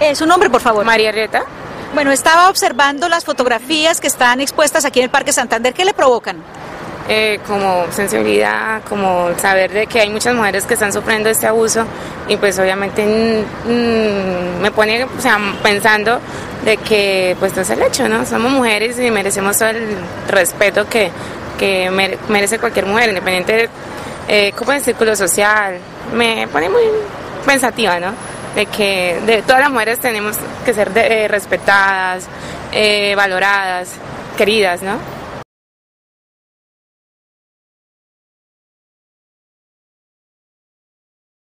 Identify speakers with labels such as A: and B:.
A: Eh, ¿Su nombre, por favor?
B: María Rieta.
A: Bueno, estaba observando las fotografías que están expuestas aquí en el Parque Santander. ¿Qué le provocan?
B: Eh, como sensibilidad, como saber de que hay muchas mujeres que están sufriendo este abuso y pues obviamente mm, me pone o sea, pensando de que pues no es el hecho, ¿no? Somos mujeres y merecemos todo el respeto que, que merece cualquier mujer, independiente eh, como el círculo social. Me pone muy pensativa, ¿no? De que de todas las mujeres tenemos que ser eh, respetadas, eh, valoradas, queridas, ¿no?